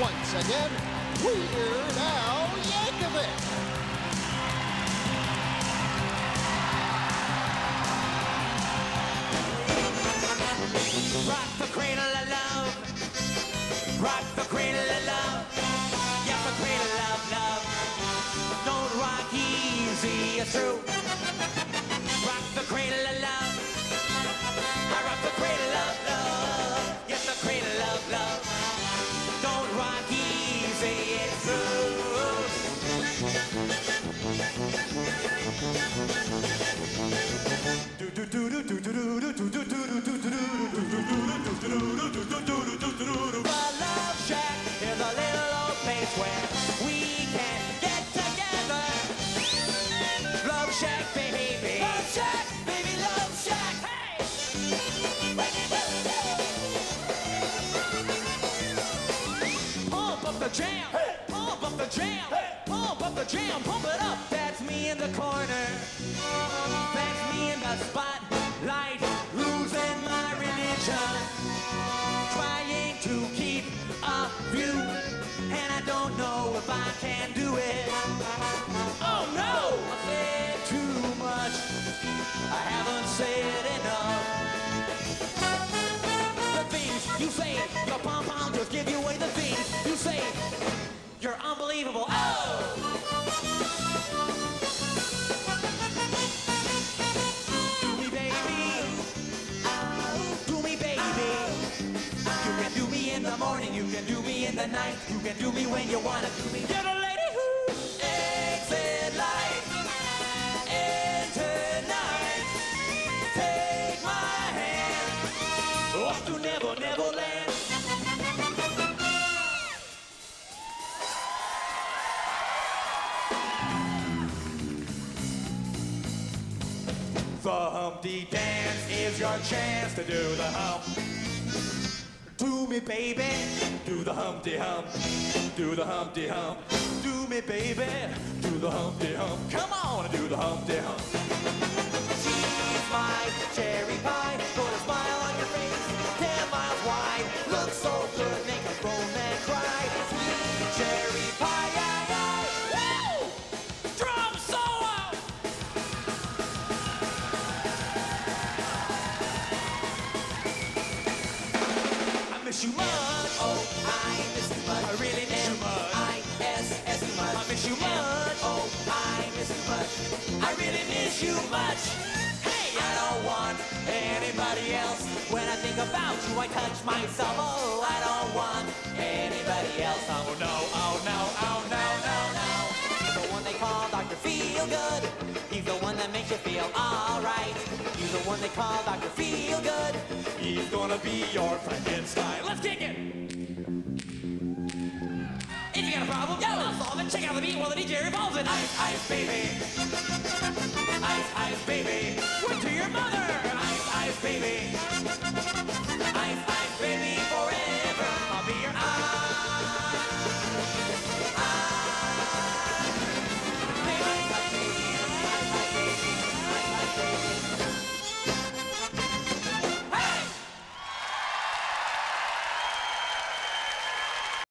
once again, Weird Al Yankovic. Rock the cradle of love. Rock the cradle of love. Yes, the cradle of love. Don't rock easy, it's true. Pump up the jam. Pump up the jam. Pump up the jam. Pump it up. That's me in the corner. That's me in the spotlight. Losing my religion. Trying to keep a view. And I don't know if I can do it. The night, you can do me when you wanna do me. You're the lady who exit light into night. Take my hand, oh, off to Never Never Land. The Humpty Dance is your chance to do the hump. Do me, baby. Do the Humpty Hump. Do the Humpty Hump. Do me, baby. Do the Humpty Hump. Come on and do the Humpty Hump. Miss you much. Oh, I miss you much. I really miss you much. I S S you much. I miss you much. Oh, I miss you much. I really miss you much. Hey, I don't want anybody else. When I think about you, I touch myself. Oh, I don't want anybody else. Oh no, oh no, oh no, no, no. The one they call Dr. Feel Good. He's the one that makes you feel alright. He's the one they call Dr. Feel gonna be your friend in. Let's kick it! If you got a problem, yo, I'll solve it. Check out the beat while the DJ revolves it. Ice, ice, baby. Ice, ice, baby. Went to your mother. Ice,